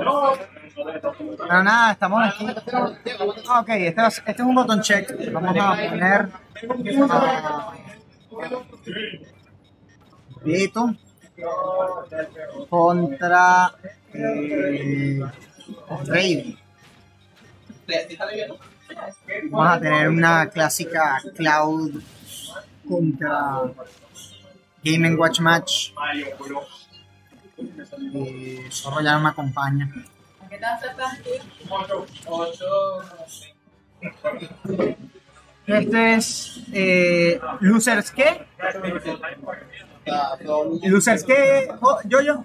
Pero nada, estamos aquí. Ah, Ok, este, es- este es un botón check. Vamos a poner. ah, Beto contra eh. Vamos a tener una clásica Cloud contra Game Watch Match. Eh, Zorro ya no me acompaña. Este es eh, Losers qué? Losers qué? Oh, yo yo.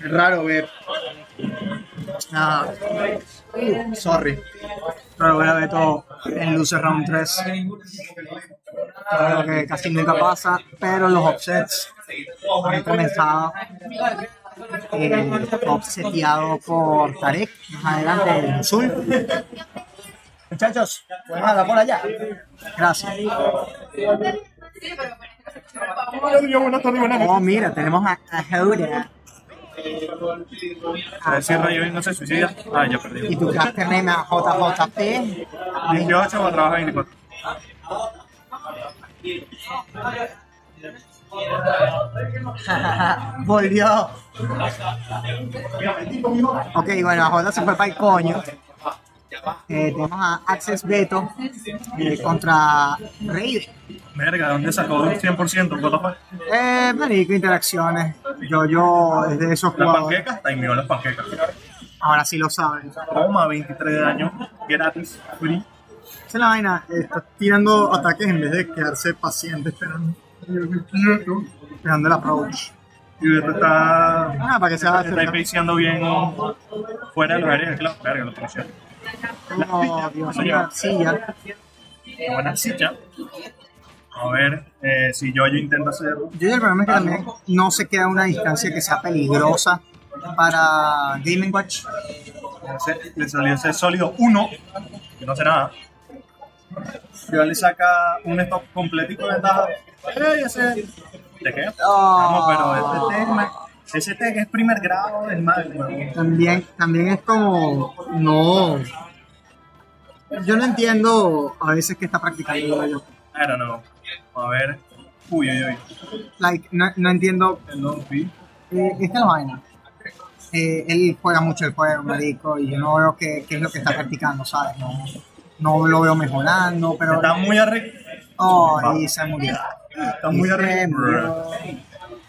Es raro ver. Ah, sorry. Raro ver a Beto en Loser Round 3. Algo que casi nunca pasa, pero los offsets han comenzado. Eh, por Tarek, más adelante en azul. Muchachos, ¿pueden hablar por allá? Gracias. Oh, mira, tenemos a, a. A ver si Rayo no se suicida. Ah, ya perdí. Y tu caster name a JJP. 28 o trabaja 24. Volvió. Ok, bueno, Jota se fue para el coño. Eh, tenemos a Access Beto eh, contra Raven. Verga, ¿de dónde sacó un 100%? ¿Cuánto fue? Eh, marico, interacciones. Yo, yo, es de esos Las jugadores. panquecas, timeó las panquecas. Ahora sí lo saben. Toma, 23 de daño, gratis, free. Esa es la vaina. Está tirando ataques en vez de quedarse paciente esperando. Esperando el approach. Y esto está. Ah, para que se haga Está iniciando bien fuera de los áreas de claro. Verga, lo funciona. Oh, Dios mío, ya. Buena silla. A ver, eh, si yo, yo intento hacer. Yo el problema es que también no se queda una distancia que sea peligrosa para Gaming Watch. Le salió ese sólido 1, que no hace nada. Yo le saca un stop completico de ventaja. ¡Ey, ese! ¿De qué? Vamos, pero este tema. Ese tag es primer grado del mal. También, también es como no. Yo no entiendo a veces que está practicando yo. I don't know. A ver. Uy, uy, uy. Like, no, no entiendo. Eh, esta es la vaina. Eh, él juega mucho el juego, marico, y yo no veo qué, qué es lo que está practicando, ¿sabes? No, no lo veo mejorando, pero. Está muy arriba. Oh, y se murió. Está muy murió.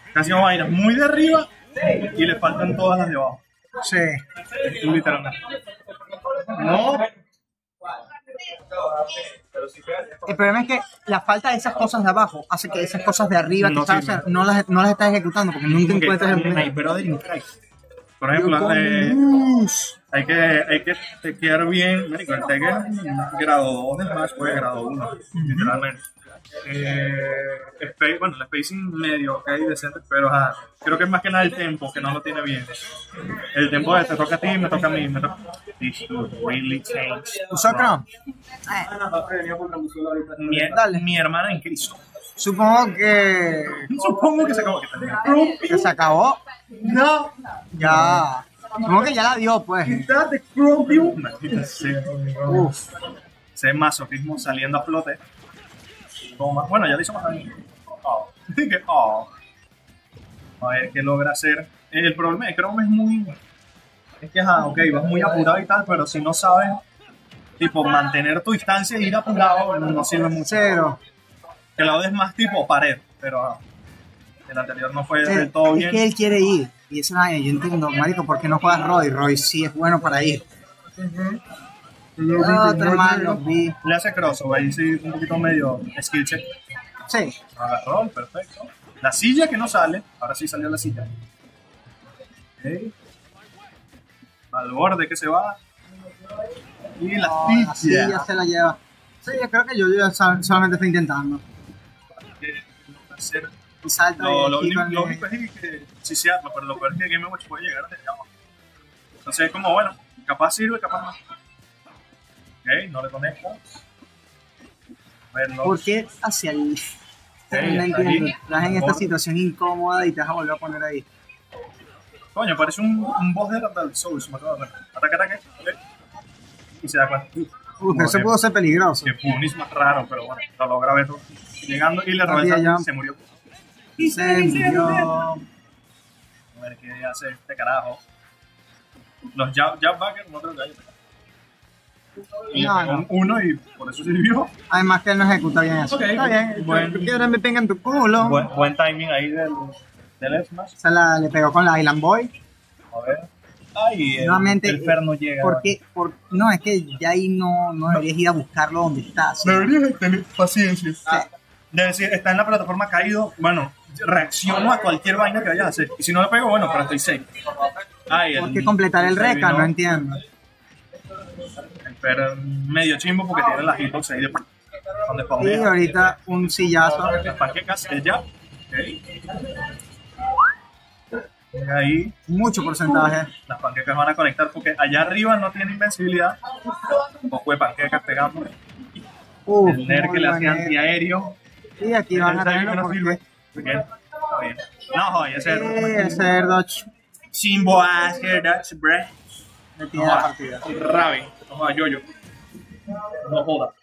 Está haciendo vainas muy de arriba y le faltan todas las de abajo. Sí. Literalmente. No. El problema es que la falta de esas cosas de abajo hace que esas cosas de arriba que No estás no, las, no las estás ejecutando porque nunca encuentras el momento. Por ejemplo, eh, hay que, hay que tequear bien. Marico, el es grado 2 de Smash, fue grado 1, literalmente. Eh, spa- bueno, el spacing medio, ok, decente, pero ajá, creo que es más que nada el tempo que no lo tiene bien. El tempo de te toca a ti, me toca a mí, me toca. This really change. ¿Usó Chrome? Mi, mi hermana en Cristo. Supongo que, Supongo que se acabó. Que se acabó. No, Ya. Supongo que ya la dio, pues. mitad de Chrome Maldita sea. Uf. Ese masoquismo saliendo a flote. Toma. Bueno, ya le hizo más. Oh. Que, oh. A ver qué logra hacer. El problema de Chrome es muy. Es que, ajá, ok, vas muy apurado y tal, pero si no sabes, tipo, mantener tu distancia y ir apurado no sirve mucho. Cero. Que la es más tipo pared, pero ajá, el anterior no fue del todo es bien. que él quiere ir. Y esa vaina, yo entiendo, marico, ¿por qué no juegas Roy? Roy sí es bueno para ir. Otro más lo vi. Le hace crossover, ahí sí, un poquito medio skill check. Sí. Agarró, perfecto. La silla que no sale, ahora sí salió la silla. Ok. Al borde que se va. Y la Oh, silla. la silla se la lleva. Sí, yo creo que yo, yo sol- solamente estoy intentando. Que hacer- Y salta Lo, y lo aquí único lo es que sí se arma, pero lo peor es que Game Watch puede llegar allá abajo. Entonces es como, bueno, capaz sirve, capaz no. Ok, no le conecta. verlos. ¿Por qué hacia el.? No entiendo. Estás en esta situación incómoda y te vas a volver a poner ahí. Coño, parece un, un boss de Dark Souls, me acabo de ver. Ataque, ataque. ok. Y se da cuenta. Uf, eso pudo ser peligroso. Que Punis más raro, pero bueno, lo logra ver. Llegando y le Aquí, salto ya. Y se murió. Se murió. A ver qué hace este carajo. Los jab, jab backers no creo que haya. Y le No, pegó no. un uno y por eso sirvió. Además que él no ejecuta bien eso. Ok, Está bien. Tú quieres me pega en tu culo. Buen, buen timing ahí del, del Smash. Se la, le pegó con la Island Boy. A ver. Ay, el, Nuevamente, el Fer no llega. ¿Por qué? Por, no, es que ya ahí no, no deberías ir a buscarlo donde está. ¿sí? Deberías tener paciencia. Ah. Debe decir, está en la plataforma caído. Bueno, reacciono a cualquier vaina que vayas a hacer. Y si no le pego, bueno, pero estoy safe. Ay, ¿Por qué completar el reca? No entiendo. El Fer medio chimbo porque tiene las hitbox ahí de donde Y ahorita un sillazo. Las panquecas, ella. Ok. Y ahí Mucho porcentaje. las panquecas van a conectar porque allá arriba no tiene invencibilidad. Un poco de panquecas pegando. Uf, El NER que le hacía antiaéreo. Y aquí van a tener que no. No, joder, ese eh, Simbo ass hair Dutch, bre. le tiene la partida. Ravi. No joda, yo, yo. No joda.